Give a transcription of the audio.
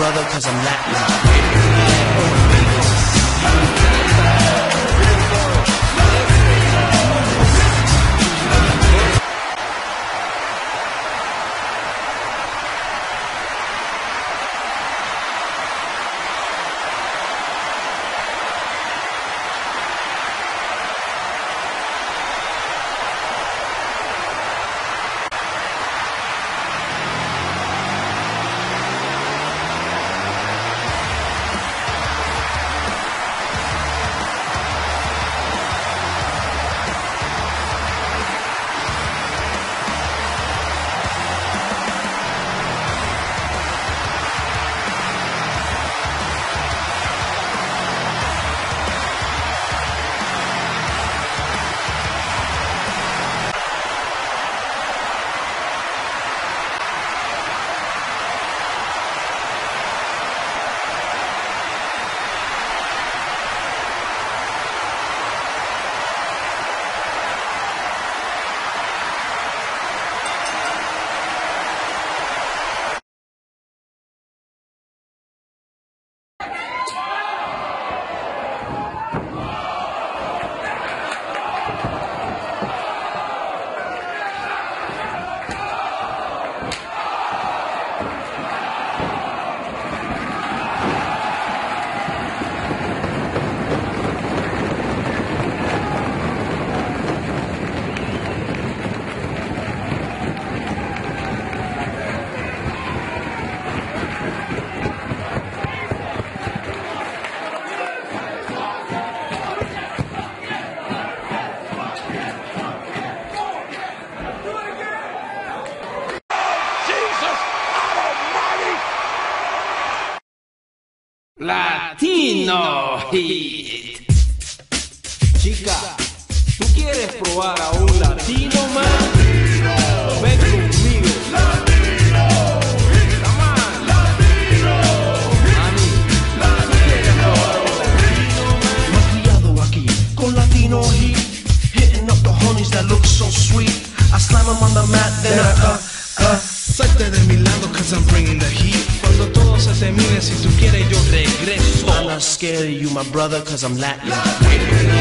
brother, cause I'm Latin. Latino Hit. Chica, ¿tú quieres probar a un latino más? Ven conmigo. Come on. Mami, ¿tú quieres probar a un latino más? Me criado aquí con latino heat, hitting up the honeys that look so sweet. I slam them on the mat, then I uh, uh. Salte de mi lado, cause I'm bringing the heat. Cuando todo se termine, si tú quieres, yo scared of you, my brother, cause I'm Latin.